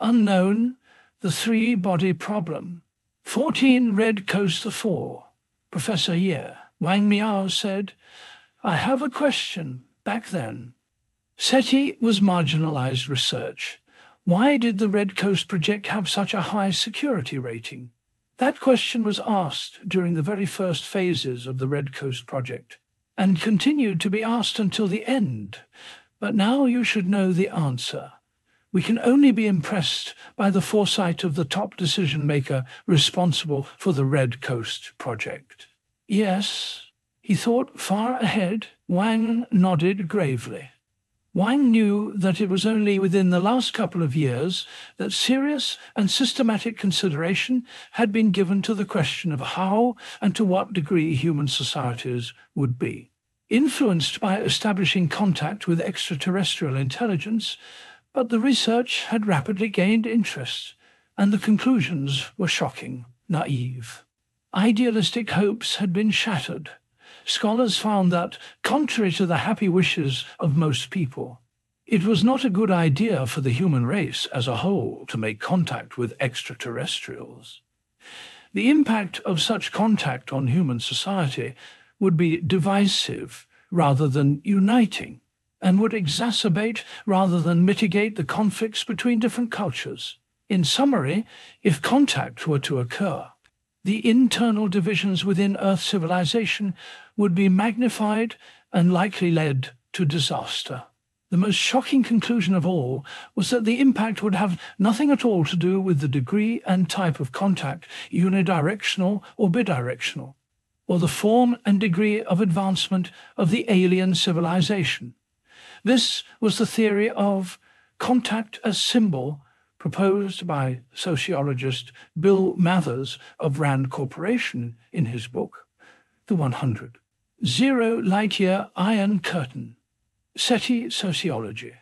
Unknown, the three-body problem. 14 Red Coaster 4. Professor Ye, Wang Miao said, I have a question back then. SETI was marginalized research. Why did the Red Coast project have such a high security rating? That question was asked during the very first phases of the Red Coast project and continued to be asked until the end. But now you should know the answer. We can only be impressed by the foresight of the top decision maker responsible for the Red Coast project. Yes, he thought far ahead. Wang nodded gravely. Wang knew that it was only within the last couple of years that serious and systematic consideration had been given to the question of how and to what degree human societies would be. Influenced by establishing contact with extraterrestrial intelligence, but the research had rapidly gained interest, and the conclusions were shocking, naive. Idealistic hopes had been shattered scholars found that, contrary to the happy wishes of most people, it was not a good idea for the human race as a whole to make contact with extraterrestrials. The impact of such contact on human society would be divisive rather than uniting, and would exacerbate rather than mitigate the conflicts between different cultures. In summary, if contact were to occur, the internal divisions within Earth civilization would be magnified and likely led to disaster. The most shocking conclusion of all was that the impact would have nothing at all to do with the degree and type of contact, unidirectional or bidirectional, or the form and degree of advancement of the alien civilization. This was the theory of contact as symbol proposed by sociologist Bill Mathers of Rand Corporation in his book, The 100. Zero Light Year Iron Curtain. SETI Sociology.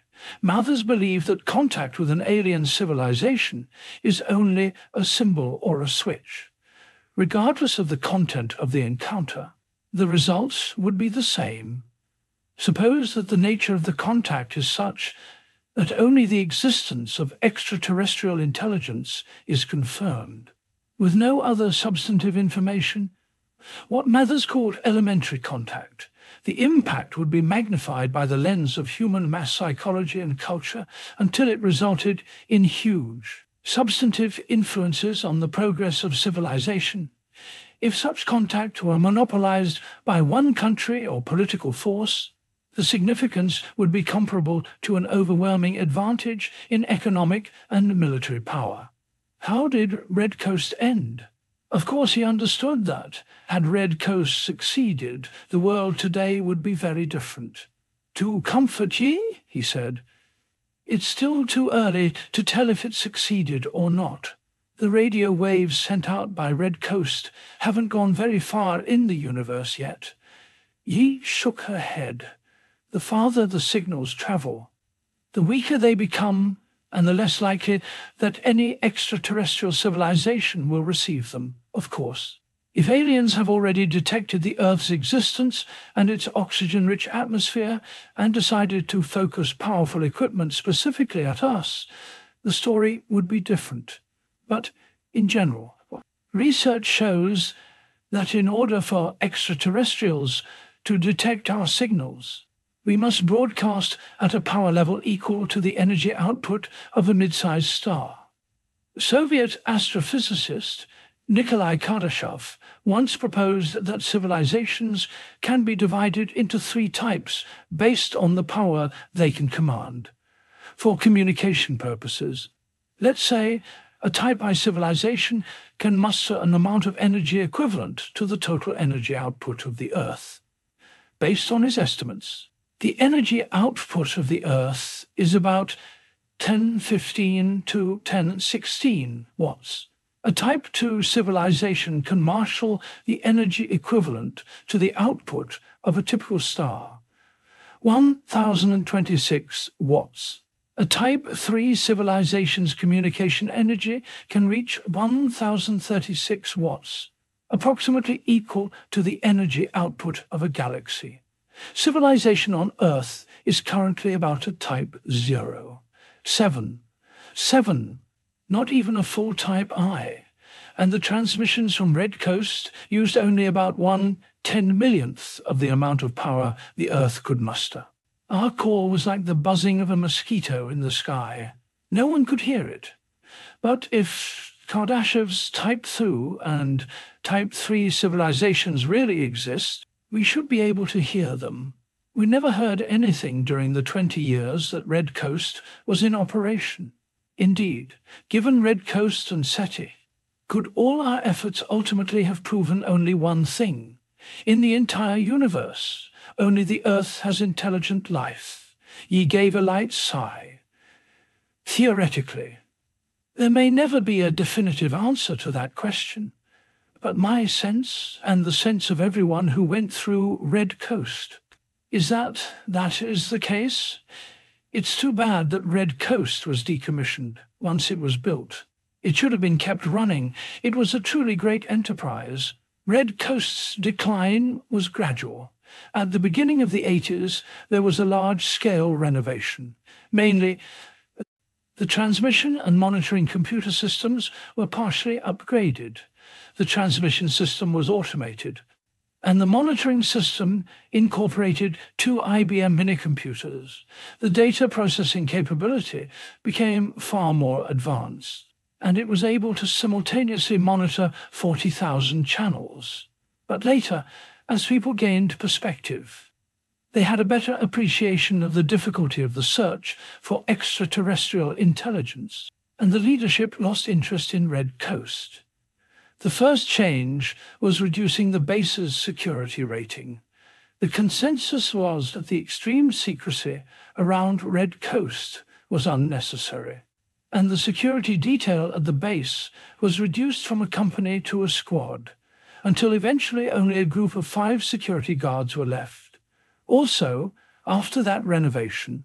Mathers believed that contact with an alien civilization is only a symbol or a switch. Regardless of the content of the encounter, the results would be the same. Suppose that the nature of the contact is such that only the existence of extraterrestrial intelligence is confirmed, with no other substantive information what Mathers called elementary contact. The impact would be magnified by the lens of human mass psychology and culture until it resulted in huge, substantive influences on the progress of civilization. If such contact were monopolized by one country or political force, the significance would be comparable to an overwhelming advantage in economic and military power. How did Red Coast end? Of course, he understood that, had Red Coast succeeded, the world today would be very different. To comfort Ye, he said, it's still too early to tell if it succeeded or not. The radio waves sent out by Red Coast haven't gone very far in the universe yet. Ye shook her head. The farther the signals travel, the weaker they become, and the less likely that any extraterrestrial civilization will receive them of course. If aliens have already detected the Earth's existence and its oxygen rich atmosphere and decided to focus powerful equipment specifically at us, the story would be different. But in general, research shows that in order for extraterrestrials to detect our signals, we must broadcast at a power level equal to the energy output of a mid sized star. Soviet astrophysicist Nikolai Kardashev once proposed that civilizations can be divided into three types based on the power they can command. For communication purposes, let's say a Type I civilization can muster an amount of energy equivalent to the total energy output of the Earth. Based on his estimates, the energy output of the Earth is about 1015 to 1016 watts a Type II civilization can marshal the energy equivalent to the output of a typical star 1026 watts. A Type III civilization's communication energy can reach 1036 watts, approximately equal to the energy output of a galaxy. Civilization on Earth is currently about a Type 0. 7 Seven, not even a full type I. And the transmissions from Red Coast used only about one ten millionth of the amount of power the Earth could muster. Our call was like the buzzing of a mosquito in the sky. No one could hear it. But if Kardashev's Type 2 and Type 3 civilizations really exist, we should be able to hear them. We never heard anything during the 20 years that Red Coast was in operation. Indeed, given Red Coast and SETI, could all our efforts ultimately have proven only one thing? In the entire universe, only the earth has intelligent life. Ye gave a light sigh. Theoretically, there may never be a definitive answer to that question, but my sense, and the sense of everyone who went through Red Coast, is that that is the case. It's too bad that Red Coast was decommissioned once it was built. It should have been kept running. It was a truly great enterprise. Red Coast's decline was gradual. At the beginning of the 80s, there was a large scale renovation. Mainly, the transmission and monitoring computer systems were partially upgraded. The transmission system was automated, and the monitoring system incorporated two IBM minicomputers. The data processing capability became far more advanced, and it was able to simultaneously monitor 40,000 channels. But later, as people gained perspective. They had a better appreciation of the difficulty of the search for extraterrestrial intelligence, and the leadership lost interest in Red Coast. The first change was reducing the base's security rating. The consensus was that the extreme secrecy around Red Coast was unnecessary, and the security detail at the base was reduced from a company to a squad until eventually only a group of five security guards were left. Also, after that renovation,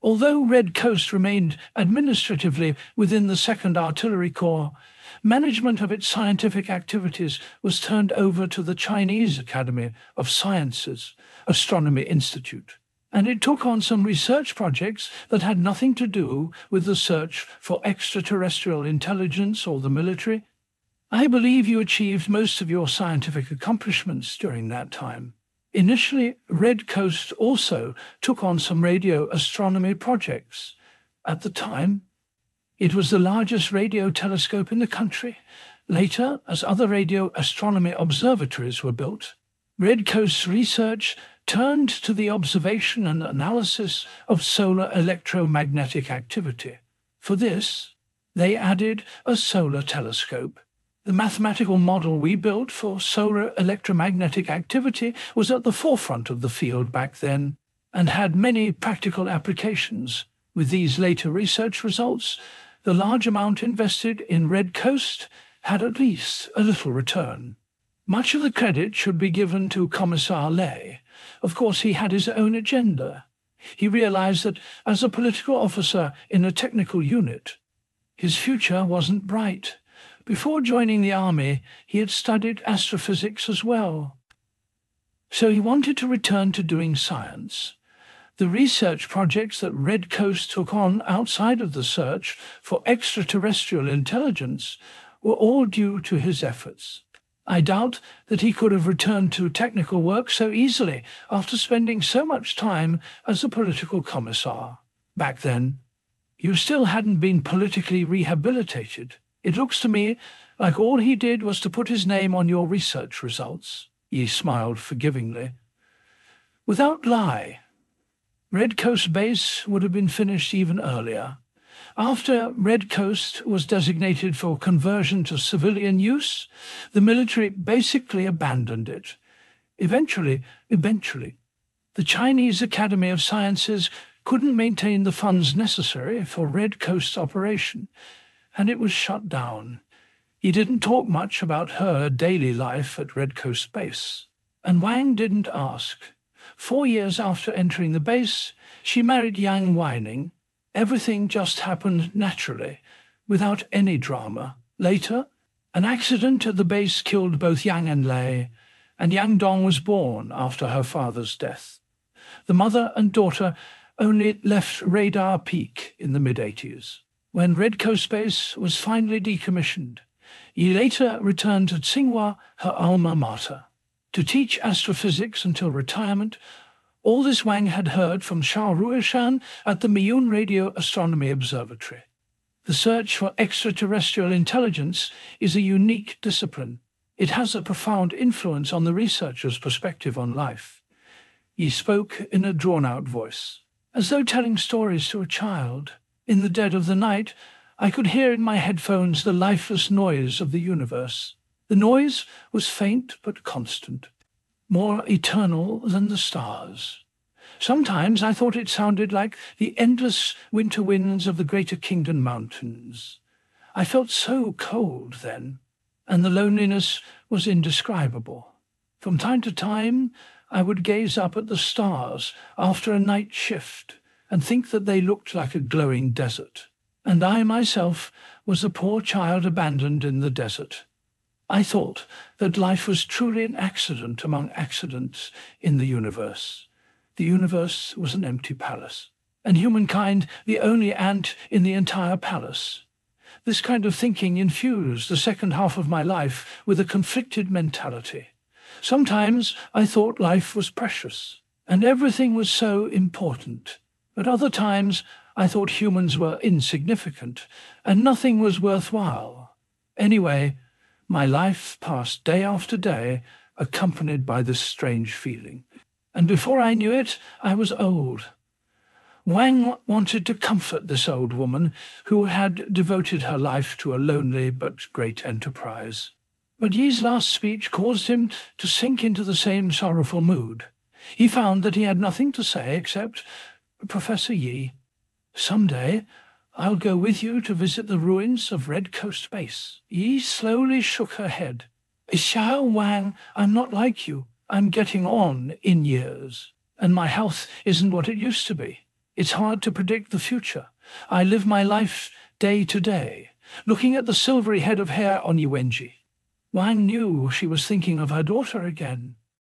although Red Coast remained administratively within the 2nd Artillery Corps, management of its scientific activities was turned over to the Chinese Academy of Sciences Astronomy Institute, and it took on some research projects that had nothing to do with the search for extraterrestrial intelligence or the military, I believe you achieved most of your scientific accomplishments during that time. Initially, Red Coast also took on some radio astronomy projects. At the time, it was the largest radio telescope in the country. Later, as other radio astronomy observatories were built, Red Coast's research turned to the observation and analysis of solar electromagnetic activity. For this, they added a solar telescope the mathematical model we built for solar electromagnetic activity was at the forefront of the field back then and had many practical applications. With these later research results, the large amount invested in Red Coast had at least a little return. Much of the credit should be given to Commissar Lei. Of course, he had his own agenda. He realized that as a political officer in a technical unit, his future wasn't bright. Before joining the army, he had studied astrophysics as well. So he wanted to return to doing science. The research projects that Red Coast took on outside of the search for extraterrestrial intelligence were all due to his efforts. I doubt that he could have returned to technical work so easily after spending so much time as a political commissar. Back then, you still hadn't been politically rehabilitated. It looks to me like all he did was to put his name on your research results. Ye smiled forgivingly. Without Lei, Red Coast Base would have been finished even earlier. After Red Coast was designated for conversion to civilian use, the military basically abandoned it. Eventually, eventually, the Chinese Academy of Sciences couldn't maintain the funds necessary for Red Coast's operation, and it was shut down. Ye didn't talk much about her daily life at Red Coast Base, and Wang didn't ask. Four years after entering the base, she married Yang Weining. Everything just happened naturally, without any drama. Later, an accident at the base killed both Yang and Lei, and Yang Dong was born after her father's death. The mother and daughter only left Radar Peak in the mid 80s. when Red Coast Base was finally decommissioned. Ye later returned to Tsinghua, her alma mater, to teach astrophysics until retirement. All this Wang had heard from Sha Ruishan at the Miyun Radio Astronomy Observatory. The search for extraterrestrial intelligence is a unique discipline. It has a profound influence on the researcher's perspective on life. Ye spoke in a drawn out voice, as though telling stories to a child. In the dead of the night, I could hear in my headphones the lifeless noise of the universe. The noise was faint but constant, more eternal than the stars. Sometimes I thought it sounded like the endless winter winds of the Greater Khingan Mountains. I felt so cold then, and the loneliness was indescribable. From time to time, I would gaze up at the stars after a night shift and think that they looked like a glowing desert, and I myself was a poor child abandoned in the desert. I thought that life was truly an accident among accidents in the universe the universe was an empty palace, and humankind the only ant in the entire palace. This kind of thinking infused the second half of my life with a conflicted mentality. Sometimes I thought life was precious, and everything was so important. At other times I thought humans were insignificant, and nothing was worthwhile. Anyway, my life passed day after day accompanied by this strange feeling and before I knew it, I was old. Wang wanted to comfort this old woman who had devoted her life to a lonely but great enterprise. But Ye's last speech caused him to sink into the same sorrowful mood. He found that he had nothing to say except, Professor Yi, some day I'll go with you to visit the ruins of Red Coast Base. Ye slowly shook her head. Xiao Wang, I'm not like you. I'm getting on in years, and my health isn't what it used to be. It's hard to predict the future. I live my life day to day, looking at the silvery head of hair on Ye Wenjie. Wang knew she was thinking of her daughter again.